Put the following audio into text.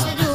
Ah.